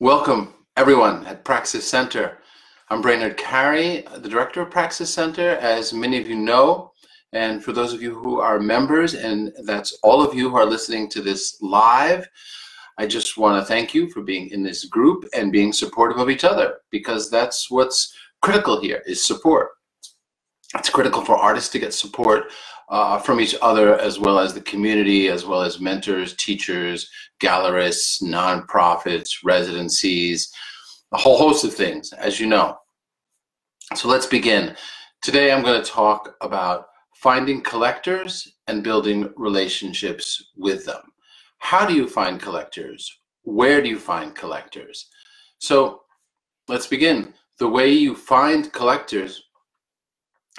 Welcome, everyone, at Praxis Center. I'm Brainard Carey, the director of Praxis Center, as many of you know. And for those of you who are members, and that's all of you who are listening to this live, I just want to thank you for being in this group and being supportive of each other, because that's what's critical here is support. It's critical for artists to get support uh, from each other as well as the community, as well as mentors, teachers, gallerists, nonprofits, residencies, a whole host of things, as you know. So let's begin. Today I'm going to talk about finding collectors and building relationships with them. How do you find collectors? Where do you find collectors? So let's begin. The way you find collectors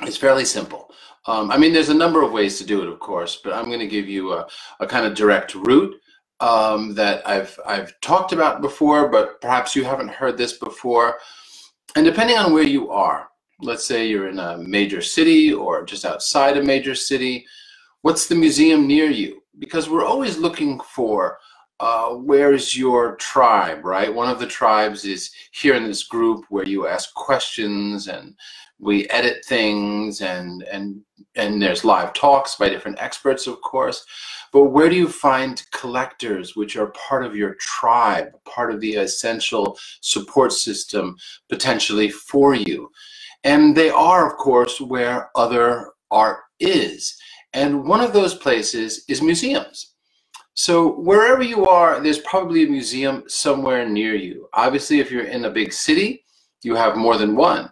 is fairly simple. Um, I mean, there's a number of ways to do it, of course, but I'm going to give you a, a kind of direct route um, that I've I've talked about before, but perhaps you haven't heard this before. And depending on where you are, let's say you're in a major city or just outside a major city, what's the museum near you? Because we're always looking for uh, where's your tribe, right? One of the tribes is here in this group where you ask questions and we edit things and and and there's live talks by different experts of course. But where do you find collectors which are part of your tribe part of the essential support system potentially for you? And they are of course where other art is. And one of those places is museums so wherever you are there's probably a museum somewhere near you obviously if you're in a big city you have more than one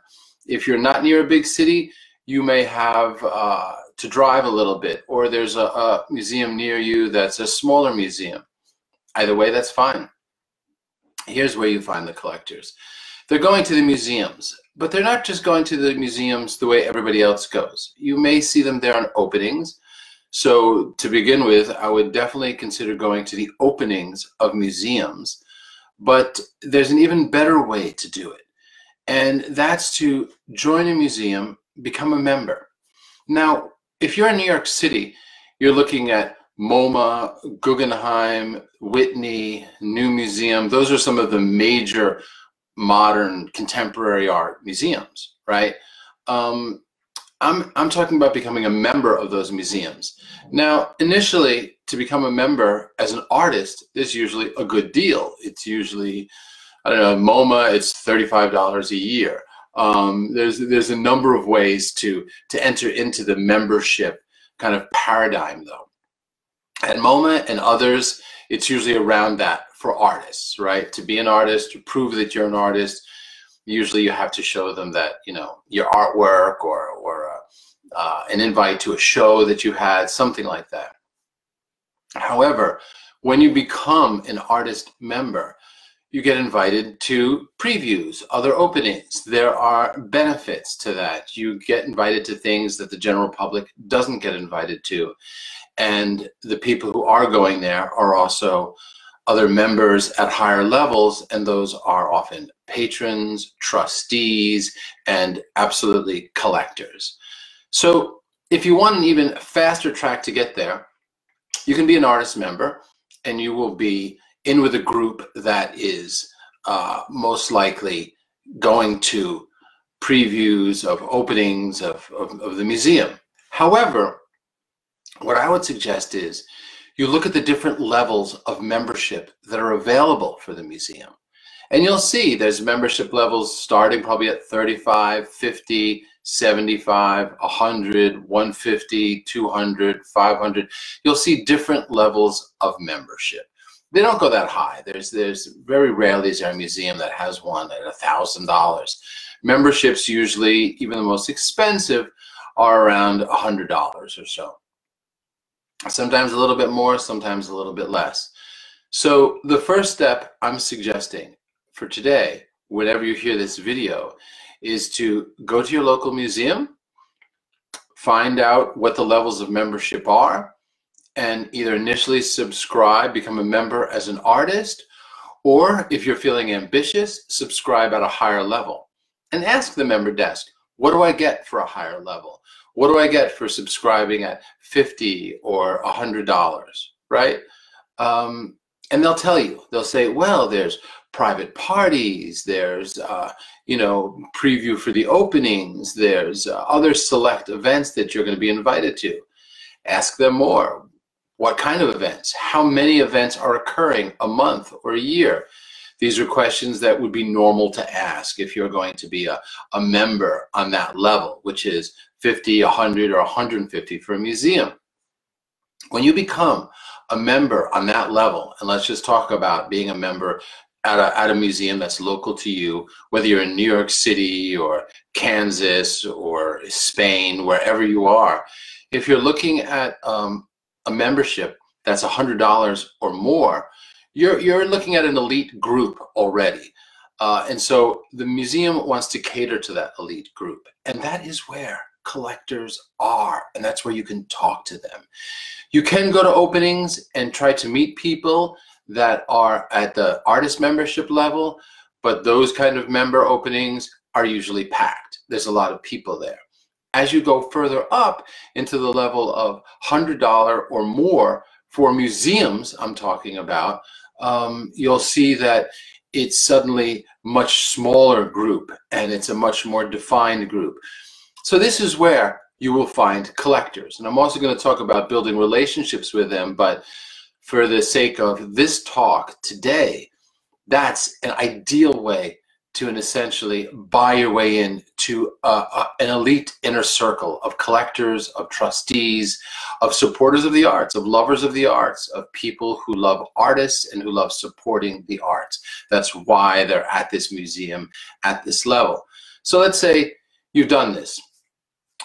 if you're not near a big city, you may have uh, to drive a little bit, or there's a, a museum near you that's a smaller museum. Either way, that's fine. Here's where you find the collectors. They're going to the museums, but they're not just going to the museums the way everybody else goes. You may see them there on openings. So to begin with, I would definitely consider going to the openings of museums. But there's an even better way to do it and that's to join a museum, become a member. Now, if you're in New York City, you're looking at MoMA, Guggenheim, Whitney, New Museum. Those are some of the major modern contemporary art museums, right? Um, I'm, I'm talking about becoming a member of those museums. Now, initially, to become a member as an artist is usually a good deal. It's usually I don't know, MoMA, it's $35 a year. Um, there's there's a number of ways to to enter into the membership kind of paradigm though. At MoMA and others, it's usually around that for artists, right? To be an artist, to prove that you're an artist, usually you have to show them that you know your artwork or or uh, an invite to a show that you had, something like that. However, when you become an artist member, you get invited to previews, other openings. There are benefits to that. You get invited to things that the general public doesn't get invited to. And the people who are going there are also other members at higher levels, and those are often patrons, trustees, and absolutely collectors. So if you want an even faster track to get there, you can be an artist member and you will be in with a group that is uh, most likely going to previews of openings of, of, of the museum. However, what I would suggest is you look at the different levels of membership that are available for the museum. And you'll see there's membership levels starting probably at 35, 50, 75, 100, 150, 200, 500. You'll see different levels of membership they don't go that high. There's there's very rarely is there a museum that has one at a thousand dollars. Memberships usually, even the most expensive, are around a hundred dollars or so. Sometimes a little bit more, sometimes a little bit less. So the first step I'm suggesting for today, whenever you hear this video, is to go to your local museum, find out what the levels of membership are, and either initially subscribe, become a member as an artist, or if you're feeling ambitious, subscribe at a higher level. And ask the member desk, what do I get for a higher level? What do I get for subscribing at 50 or $100, right? Um, and they'll tell you, they'll say, well, there's private parties, there's, uh, you know, preview for the openings, there's uh, other select events that you're going to be invited to. Ask them more. What kind of events? How many events are occurring a month or a year? These are questions that would be normal to ask if you're going to be a, a member on that level, which is 50, 100, or 150 for a museum. When you become a member on that level, and let's just talk about being a member at a, at a museum that's local to you, whether you're in New York City or Kansas or Spain, wherever you are, if you're looking at um, a membership that's $100 or more, you're, you're looking at an elite group already. Uh, and so the museum wants to cater to that elite group. And that is where collectors are. And that's where you can talk to them. You can go to openings and try to meet people that are at the artist membership level, but those kind of member openings are usually packed. There's a lot of people there. As you go further up into the level of $100 or more for museums, I'm talking about, um, you'll see that it's suddenly much smaller group and it's a much more defined group. So this is where you will find collectors. And I'm also going to talk about building relationships with them, but for the sake of this talk today, that's an ideal way to an essentially buy your way in to uh, uh, an elite inner circle of collectors, of trustees, of supporters of the arts, of lovers of the arts, of people who love artists and who love supporting the arts. That's why they're at this museum at this level. So let's say you've done this,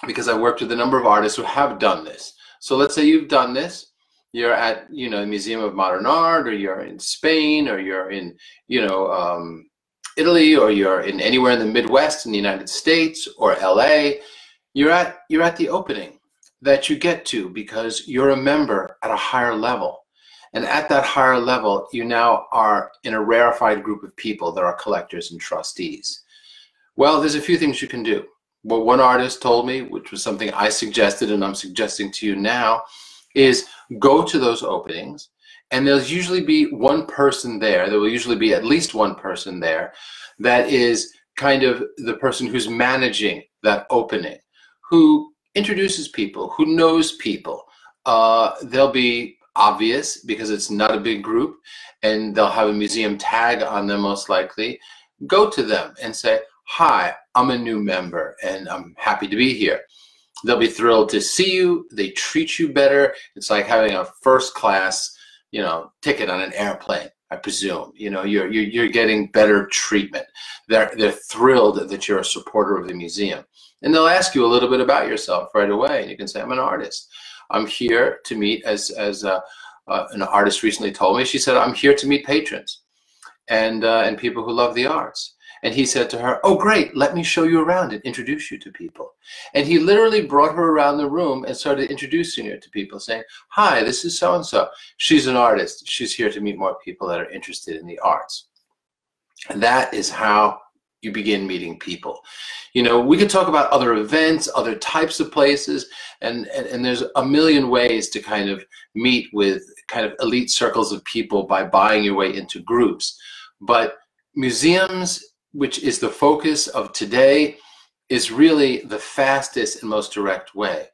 because I worked with a number of artists who have done this. So let's say you've done this you're at you know the Museum of Modern Art, or you're in Spain, or you're in you know um, Italy, or you're in anywhere in the Midwest in the United States or LA. You're at you're at the opening that you get to because you're a member at a higher level. And at that higher level, you now are in a rarefied group of people that are collectors and trustees. Well, there's a few things you can do. What one artist told me, which was something I suggested and I'm suggesting to you now, is go to those openings and there'll usually be one person there. There will usually be at least one person there that is kind of the person who's managing that opening who introduces people who knows people. Uh, they'll be obvious because it's not a big group and they'll have a museum tag on them most likely. Go to them and say hi i'm a new member and i'm happy to be here They'll be thrilled to see you. They treat you better. It's like having a first class, you know, ticket on an airplane. I presume you know you're you're, you're getting better treatment. They're they're thrilled that you're a supporter of the museum, and they'll ask you a little bit about yourself right away. And you can say, "I'm an artist. I'm here to meet." As as uh, uh, an artist recently told me, she said, "I'm here to meet patrons, and uh, and people who love the arts." And he said to her, Oh, great, let me show you around and introduce you to people. And he literally brought her around the room and started introducing her to people, saying, Hi, this is so and so. She's an artist. She's here to meet more people that are interested in the arts. And that is how you begin meeting people. You know, we could talk about other events, other types of places, and, and, and there's a million ways to kind of meet with kind of elite circles of people by buying your way into groups. But museums which is the focus of today, is really the fastest and most direct way.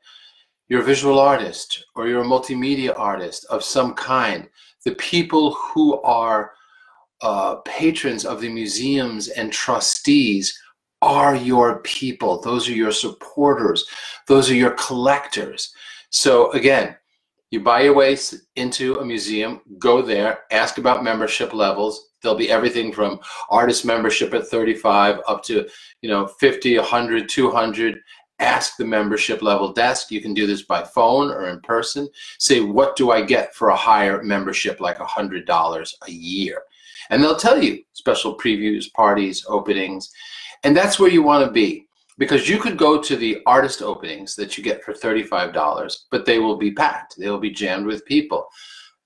You're a visual artist or you're a multimedia artist of some kind. The people who are uh, patrons of the museums and trustees are your people. Those are your supporters. Those are your collectors. So again, you buy your way into a museum, go there, ask about membership levels. There'll be everything from artist membership at 35 up to, you know, 50, 100, 200. Ask the membership level desk. You can do this by phone or in person. Say, what do I get for a higher membership like $100 a year? And they'll tell you special previews, parties, openings. And that's where you want to be because you could go to the artist openings that you get for $35, but they will be packed. They will be jammed with people.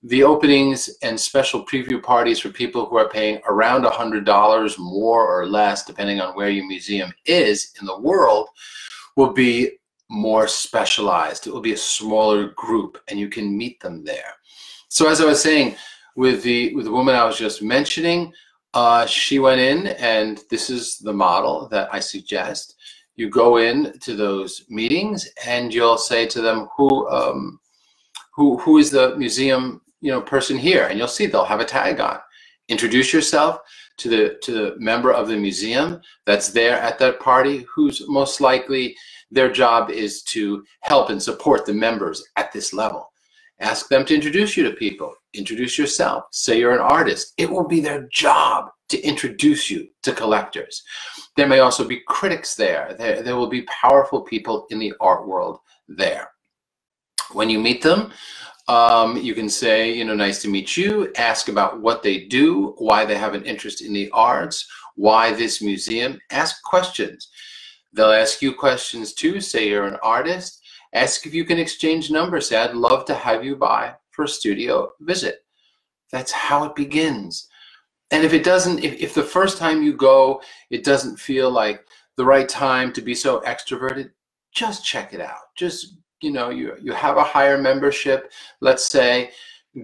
The openings and special preview parties for people who are paying around $100 more or less, depending on where your museum is in the world, will be more specialized. It will be a smaller group and you can meet them there. So as I was saying, with the with the woman I was just mentioning, uh, she went in, and this is the model that I suggest. You go in to those meetings, and you'll say to them, "Who, um, who, who is the museum, you know, person here?" And you'll see they'll have a tag on. Introduce yourself to the to the member of the museum that's there at that party, who's most likely their job is to help and support the members at this level. Ask them to introduce you to people. Introduce yourself. Say you're an artist. It will be their job to introduce you to collectors. There may also be critics there. There, there will be powerful people in the art world there. When you meet them, um, you can say, you know, nice to meet you, ask about what they do, why they have an interest in the arts, why this museum. Ask questions. They'll ask you questions too. Say you're an artist. Ask if you can exchange numbers. Say, I'd love to have you by for a studio visit. That's how it begins. And if it doesn't, if, if the first time you go, it doesn't feel like the right time to be so extroverted, just check it out. Just, you know, you, you have a higher membership, let's say,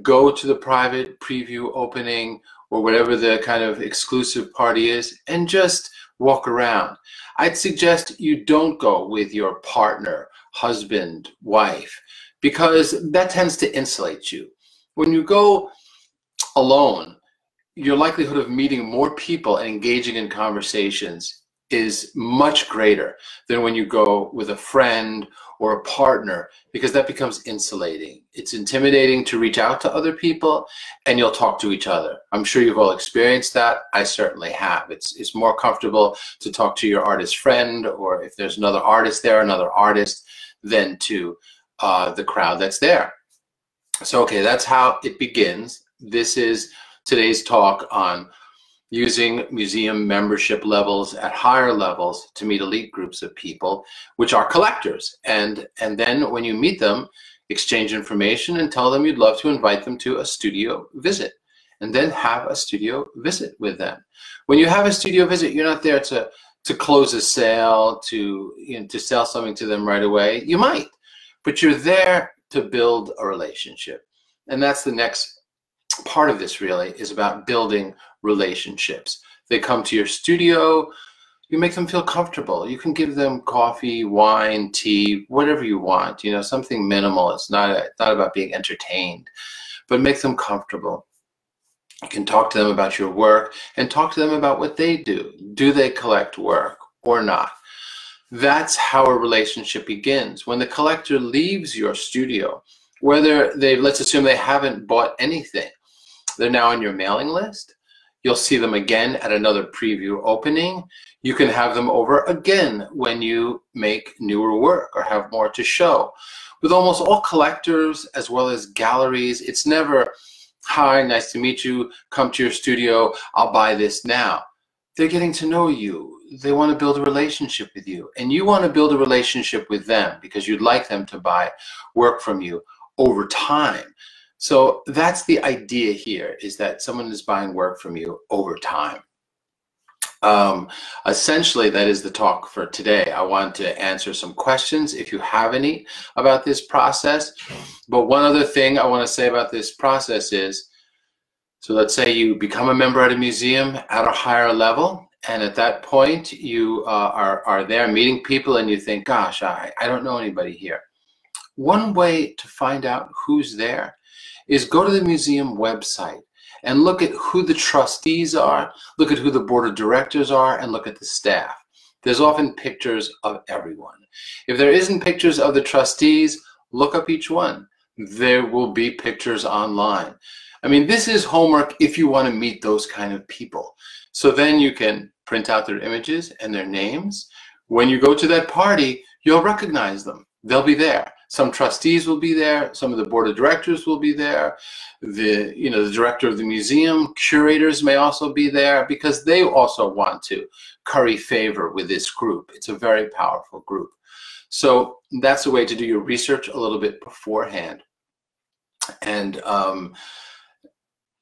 go to the private preview opening or whatever the kind of exclusive party is and just walk around. I'd suggest you don't go with your partner, husband, wife, because that tends to insulate you. When you go alone, your likelihood of meeting more people and engaging in conversations is much greater than when you go with a friend or a partner because that becomes insulating. It's intimidating to reach out to other people and you'll talk to each other. I'm sure you've all experienced that. I certainly have. It's, it's more comfortable to talk to your artist friend or if there's another artist there, another artist, than to uh, the crowd that's there. So, okay, that's how it begins. This is today's talk on using museum membership levels at higher levels to meet elite groups of people, which are collectors. And, and then when you meet them, exchange information and tell them you'd love to invite them to a studio visit and then have a studio visit with them. When you have a studio visit, you're not there to, to close a sale, to, you know, to sell something to them right away. You might, but you're there to build a relationship. And that's the next part of this really is about building relationships. They come to your studio, you make them feel comfortable. You can give them coffee, wine, tea, whatever you want, you know, something minimal. It's not, not about being entertained, but make them comfortable. You can talk to them about your work and talk to them about what they do. Do they collect work or not? That's how a relationship begins. When the collector leaves your studio, whether they, let's assume they haven't bought anything, they're now on your mailing list. You'll see them again at another preview opening. You can have them over again when you make newer work or have more to show. With almost all collectors as well as galleries, it's never, hi, nice to meet you, come to your studio, I'll buy this now. They're getting to know you. They want to build a relationship with you. And you want to build a relationship with them because you'd like them to buy work from you over time. So that's the idea here is that someone is buying work from you over time. Um, essentially, that is the talk for today. I want to answer some questions if you have any about this process. But one other thing I want to say about this process is, so let's say you become a member at a museum at a higher level, and at that point you uh, are, are there meeting people and you think, gosh, I, I don't know anybody here. One way to find out who's there is go to the museum website and look at who the trustees are, look at who the board of directors are, and look at the staff. There's often pictures of everyone. If there isn't pictures of the trustees, look up each one. There will be pictures online. I mean, this is homework if you want to meet those kind of people. So then you can print out their images and their names. When you go to that party, you'll recognize them. They'll be there. Some trustees will be there. Some of the board of directors will be there. The, you know, the director of the museum, curators may also be there because they also want to curry favor with this group. It's a very powerful group. So that's a way to do your research a little bit beforehand. And um,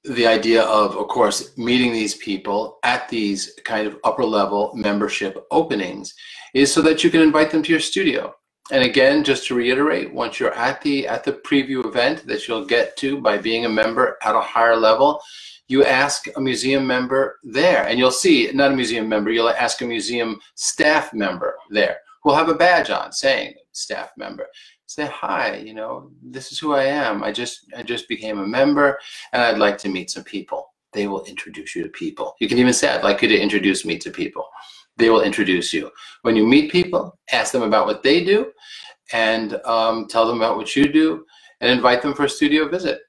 the idea of, of course, meeting these people at these kind of upper level membership openings is so that you can invite them to your studio and again, just to reiterate, once you're at the at the preview event that you'll get to by being a member at a higher level, you ask a museum member there, and you'll see, not a museum member, you'll ask a museum staff member there who'll have a badge on saying staff member. Say, hi, you know, this is who I am. I just, I just became a member and I'd like to meet some people. They will introduce you to people. You can even say, I'd like you to introduce me to people. They will introduce you. When you meet people, ask them about what they do and um, tell them about what you do and invite them for a studio visit.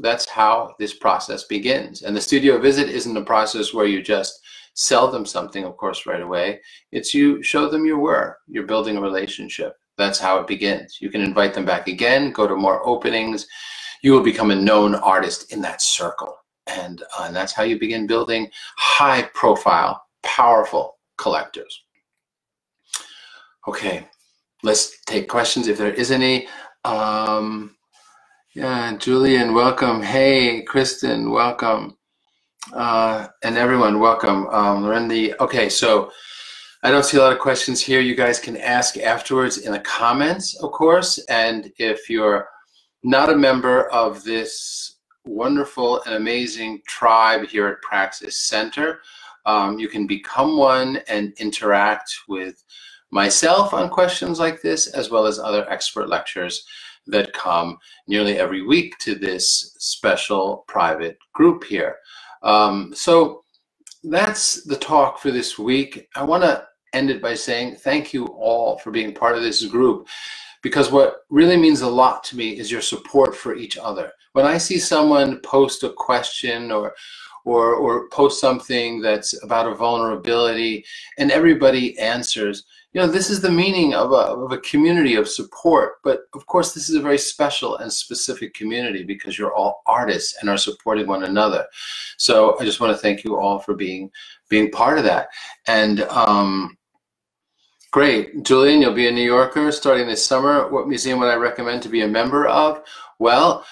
That's how this process begins. And the studio visit isn't a process where you just sell them something, of course, right away. It's you show them your work. You're building a relationship. That's how it begins. You can invite them back again, go to more openings. You will become a known artist in that circle. And, uh, and that's how you begin building high profile, powerful collectors. Okay, let's take questions if there is any. Um, yeah, Julian, welcome. Hey, Kristen, welcome. Uh, and everyone, welcome. Um, Lorendi. Okay, so I don't see a lot of questions here. You guys can ask afterwards in the comments, of course. And if you're not a member of this wonderful and amazing tribe here at Praxis Center, um, you can become one and interact with myself on questions like this, as well as other expert lectures that come nearly every week to this special private group here. Um, so that's the talk for this week. I want to end it by saying thank you all for being part of this group because what really means a lot to me is your support for each other. When I see someone post a question or or, or post something that's about a vulnerability and everybody answers, you know, this is the meaning of a, of a community of support. But of course, this is a very special and specific community because you're all artists and are supporting one another. So I just want to thank you all for being being part of that. And um, great, Julian, you'll be a New Yorker starting this summer. What museum would I recommend to be a member of? Well,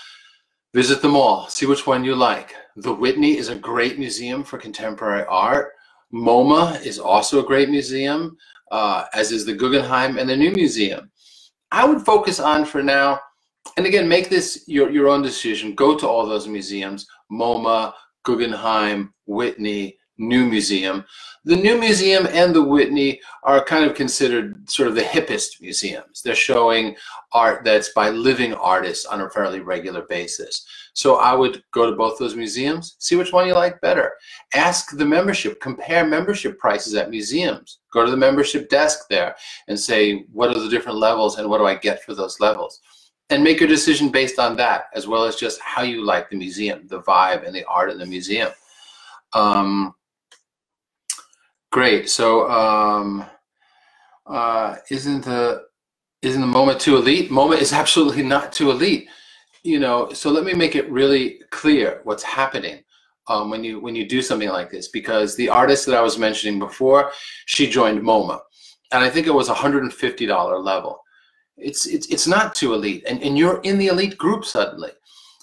visit them all. See which one you like. The Whitney is a great museum for contemporary art. MoMA is also a great museum uh, as is the Guggenheim and the New Museum. I would focus on for now, and again, make this your, your own decision. Go to all those museums, MoMA, Guggenheim, Whitney, New Museum. The New Museum and the Whitney are kind of considered sort of the hippest museums. They're showing art that's by living artists on a fairly regular basis. So I would go to both those museums, see which one you like better. Ask the membership, compare membership prices at museums. Go to the membership desk there and say, what are the different levels and what do I get for those levels? And make your decision based on that, as well as just how you like the museum, the vibe and the art in the museum. Um, great. So um, uh, isn't the isn't the MoMA too elite? MoMA is absolutely not too elite you know, so let me make it really clear what's happening um, when you when you do something like this, because the artist that I was mentioning before, she joined MoMA, and I think it was a $150 level. It's it's it's not too elite, and and you're in the elite group suddenly.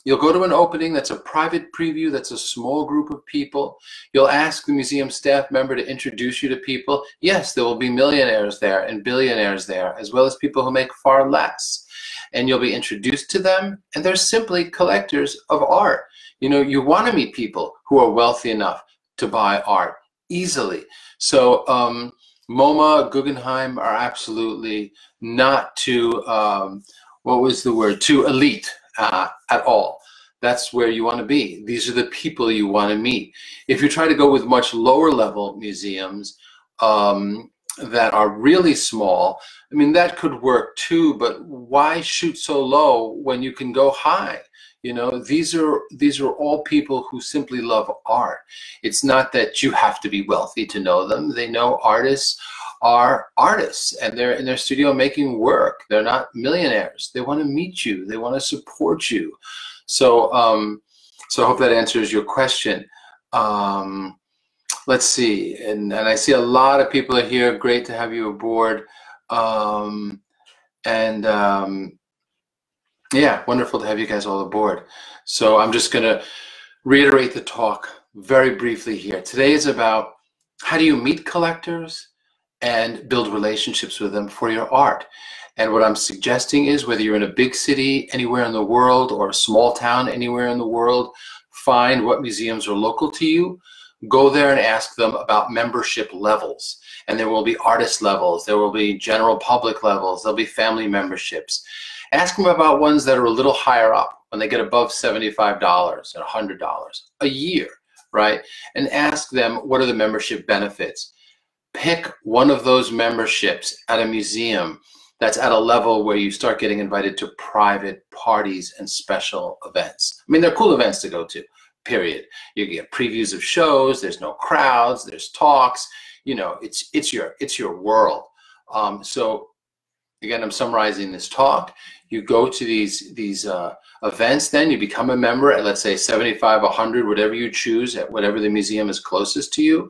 You'll go to an opening that's a private preview, that's a small group of people. You'll ask the museum staff member to introduce you to people. Yes, there will be millionaires there and billionaires there, as well as people who make far less and you'll be introduced to them and they're simply collectors of art you know you want to meet people who are wealthy enough to buy art easily so um, moma guggenheim are absolutely not too um, what was the word too elite uh, at all that's where you want to be these are the people you want to meet if you try to go with much lower level museums um, that are really small, I mean, that could work too, but why shoot so low when you can go high? You know, these are these are all people who simply love art. It's not that you have to be wealthy to know them. They know artists are artists and they're in their studio making work. They're not millionaires. They want to meet you. They want to support you. So um, so I hope that answers your question. Um, let's see, and, and I see a lot of people are here. Great to have you aboard. Um, and um, yeah, wonderful to have you guys all aboard. So I'm just going to reiterate the talk very briefly here. Today is about how do you meet collectors and build relationships with them for your art. And what I'm suggesting is whether you're in a big city anywhere in the world or a small town anywhere in the world, find what museums are local to you, go there and ask them about membership levels. And there will be artist levels, there will be general public levels, there'll be family memberships. Ask them about ones that are a little higher up when they get above $75 and $100 a year, right? And ask them what are the membership benefits. Pick one of those memberships at a museum that's at a level where you start getting invited to private parties and special events. I mean, they're cool events to go to, period. You get previews of shows, there's no crowds, there's talks, you know, it's, it's, your, it's your world. Um, so again, I'm summarizing this talk. You go to these, these uh, events then, you become a member at let's say 75, 100, whatever you choose at whatever the museum is closest to you.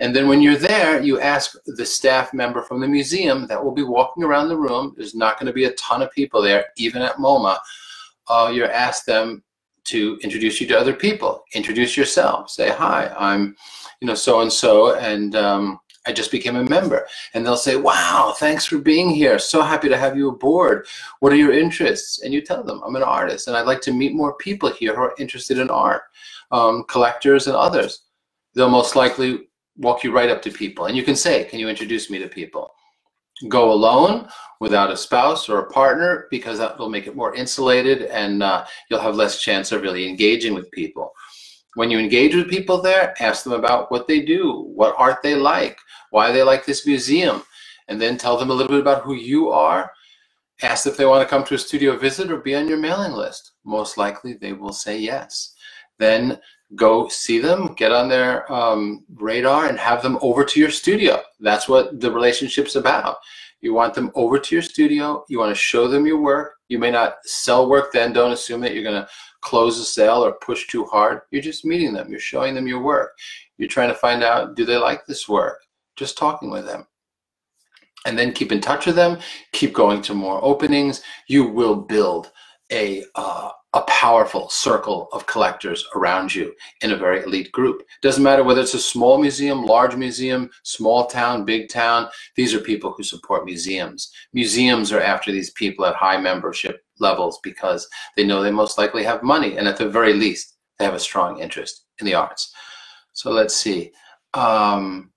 And then when you're there, you ask the staff member from the museum that will be walking around the room. There's not going to be a ton of people there, even at MoMA. Uh, you ask them to introduce you to other people. Introduce yourself. Say, hi, I'm, you know, so-and-so, and um, I just became a member. And they'll say, wow, thanks for being here. So happy to have you aboard. What are your interests? And you tell them, I'm an artist and I'd like to meet more people here who are interested in art, um, collectors and others. They'll most likely walk you right up to people. And you can say, can you introduce me to people? Go alone without a spouse or a partner because that will make it more insulated and uh, you'll have less chance of really engaging with people. When you engage with people there, ask them about what they do, what art they like, why they like this museum, and then tell them a little bit about who you are. Ask if they want to come to a studio visit or be on your mailing list. Most likely they will say yes. Then go see them, get on their um, radar, and have them over to your studio. That's what the relationship's about. You want them over to your studio. You want to show them your work. You may not sell work then. Don't assume that you're going to close a sale or push too hard. You're just meeting them. You're showing them your work. You're trying to find out, do they like this work? Just talking with them. And then keep in touch with them. Keep going to more openings. You will build a, uh, a powerful circle of collectors around you in a very elite group. Doesn't matter whether it's a small museum, large museum, small town, big town. These are people who support museums. Museums are after these people at high membership levels because they know they most likely have money and at the very least they have a strong interest in the arts. So let's see. Um,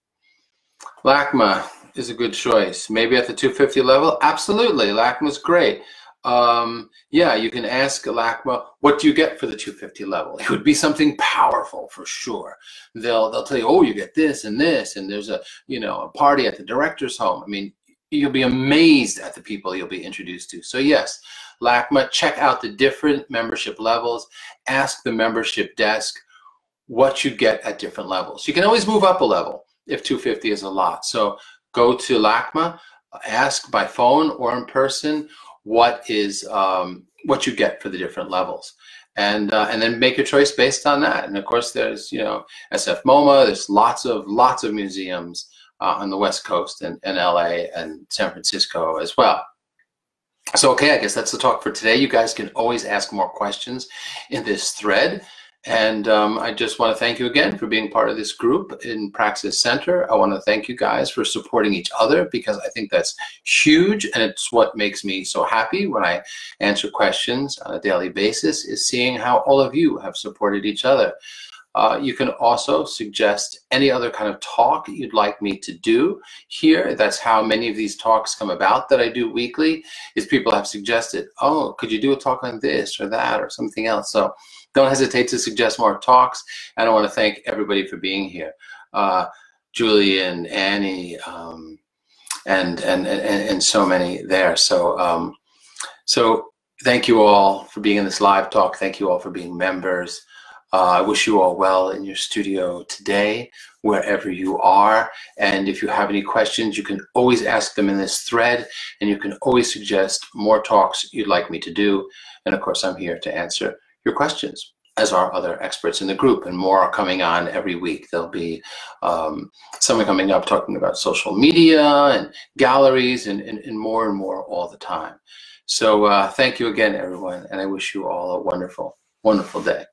LACMA is a good choice. Maybe at the 250 level? Absolutely. LACMA's great um, yeah, you can ask LACMA, what do you get for the 250 level? It would be something powerful for sure. They'll they'll tell you, oh, you get this and this, and there's a you know a party at the director's home. I mean, you'll be amazed at the people you'll be introduced to. So yes, LACMA, check out the different membership levels. Ask the membership desk what you get at different levels. You can always move up a level if 250 is a lot. So go to LACMA, ask by phone or in person what is um, what you get for the different levels. And uh, and then make your choice based on that. And of course there's you know SF MoMA there's lots of lots of museums uh, on the west coast and, and LA and San Francisco as well. So okay I guess that's the talk for today. You guys can always ask more questions in this thread and um, I just want to thank you again for being part of this group in Praxis Center. I want to thank you guys for supporting each other because I think that's huge and it's what makes me so happy when I answer questions on a daily basis is seeing how all of you have supported each other. Uh, you can also suggest any other kind of talk you'd like me to do here. That's how many of these talks come about that I do weekly, is people have suggested, oh, could you do a talk on this or that or something else? So don't hesitate to suggest more talks. And I want to thank everybody for being here. Uh, Julian, Annie, um, and, and, and, and so many there. So, um, so thank you all for being in this live talk. Thank you all for being members. Uh, I wish you all well in your studio today, wherever you are. And if you have any questions, you can always ask them in this thread, and you can always suggest more talks you'd like me to do. And of course, I'm here to answer your questions as are other experts in the group, and more are coming on every week. There'll be um, someone coming up talking about social media and galleries and, and, and more and more all the time. So uh, thank you again, everyone, and I wish you all a wonderful, wonderful day.